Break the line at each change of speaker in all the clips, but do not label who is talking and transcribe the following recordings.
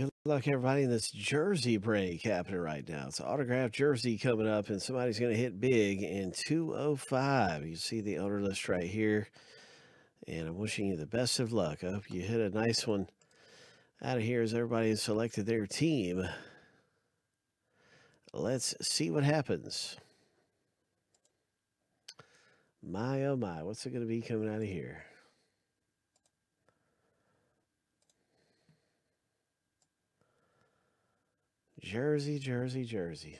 Good luck, everybody, in this jersey break happening right now. It's an autographed jersey coming up, and somebody's going to hit big in 205. You see the owner list right here. And I'm wishing you the best of luck. I hope you hit a nice one out of here as everybody has selected their team. Let's see what happens. My, oh my, what's it going to be coming out of here? Jersey, Jersey, Jersey.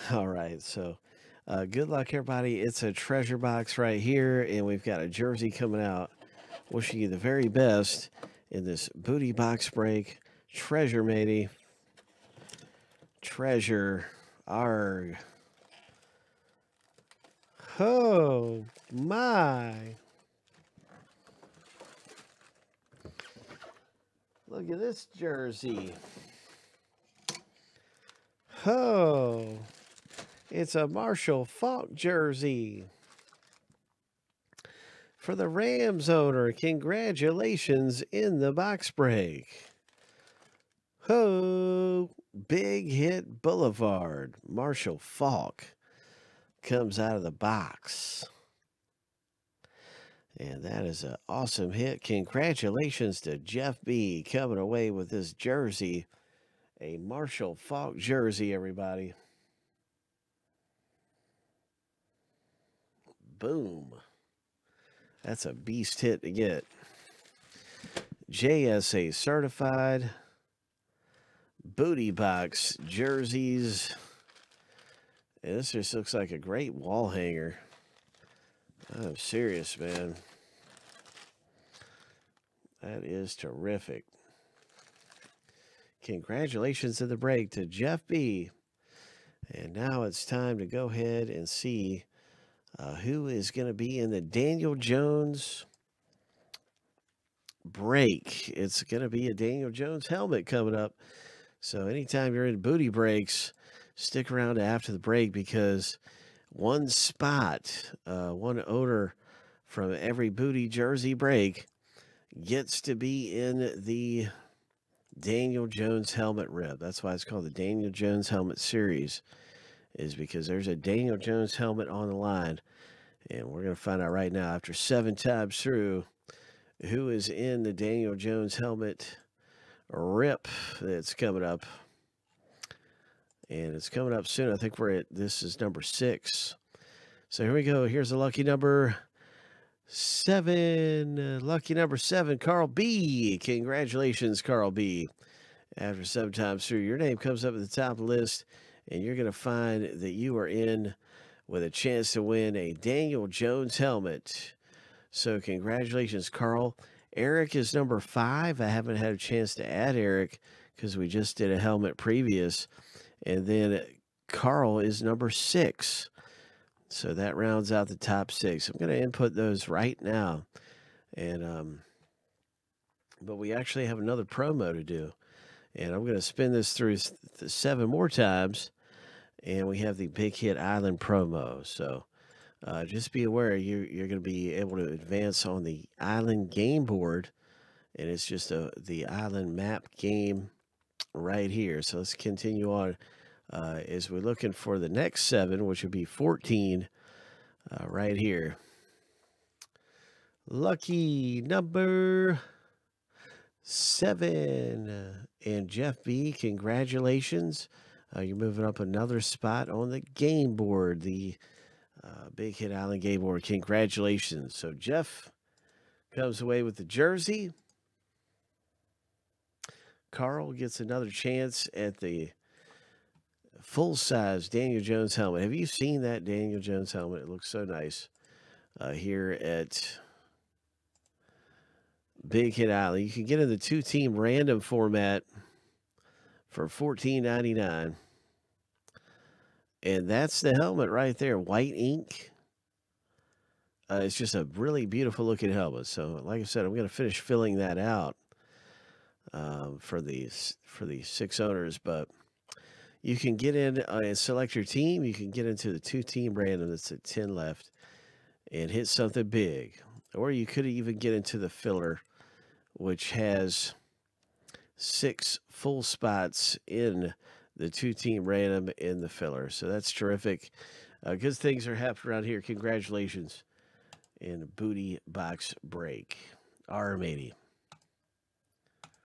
All right. So uh, good luck, everybody. It's a treasure box right here, and we've got a jersey coming out. Wishing you the very best in this booty box break. Treasure, matey. Treasure. Arg. Oh, my. Look at this jersey. Oh. It's a Marshall Faulk jersey. For the Rams owner, congratulations in the box break. Ho! Big hit Boulevard. Marshall Faulk comes out of the box. And that is an awesome hit. Congratulations to Jeff B coming away with this jersey. A Marshall Faulk jersey, everybody. Boom. That's a beast hit to get. JSA certified. Booty box jerseys. And this just looks like a great wall hanger. I'm serious, man. That is terrific. Congratulations to the break to Jeff B. And now it's time to go ahead and see uh, who is going to be in the Daniel Jones break. It's going to be a Daniel Jones helmet coming up. So anytime you're in booty breaks, stick around after the break because one spot, uh, one owner from every booty jersey break gets to be in the Daniel Jones helmet rib. That's why it's called the Daniel Jones helmet series is because there's a Daniel Jones helmet on the line. And we're going to find out right now, after seven times through, who is in the Daniel Jones helmet rip that's coming up. And it's coming up soon. I think we're at, this is number six. So here we go. Here's the lucky number seven. Uh, lucky number seven, Carl B. Congratulations, Carl B. After seven times through, your name comes up at the top of the list and you're going to find that you are in with a chance to win a Daniel Jones helmet. So, congratulations, Carl. Eric is number five. I haven't had a chance to add Eric because we just did a helmet previous. And then Carl is number six. So that rounds out the top six. I'm going to input those right now. And, um, but we actually have another promo to do. And I'm going to spin this through seven more times. And we have the Big Hit Island promo. So uh, just be aware you, you're going to be able to advance on the island game board. And it's just a, the island map game right here. So let's continue on uh, as we're looking for the next seven, which would be 14 uh, right here. Lucky number seven. And Jeff B., congratulations. Uh, you're moving up another spot on the game board, the uh, Big Hit Island game board. Congratulations. So Jeff comes away with the jersey. Carl gets another chance at the full size Daniel Jones helmet. Have you seen that Daniel Jones helmet? It looks so nice uh, here at Big Hit Alley. You can get in the two team random format for $14.99. And that's the helmet right there, white ink. Uh, it's just a really beautiful looking helmet. So, like I said, I'm going to finish filling that out um, for these for the six owners. But you can get in uh, and select your team. You can get into the two team random that's at ten left and hit something big, or you could even get into the filler, which has six full spots in the two team random in the filler. So that's terrific. Uh, good things are happening around here. Congratulations in Booty Box Break. RM80.